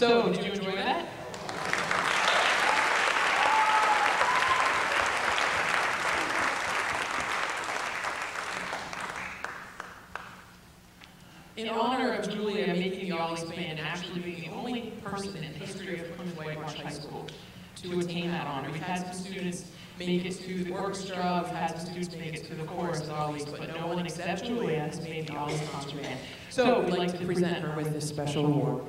So, did you enjoy that? In honor of Julia making the Ollie's Band actually being the only person in the history of Plymouth Whitemarsh High School to attain that honor, we've had some students make it to the orchestra, we've had some students make it to the chorus of Ollie's, but no one except Julia has made the Ollie's Concert Band. So we'd like to present her with this special award.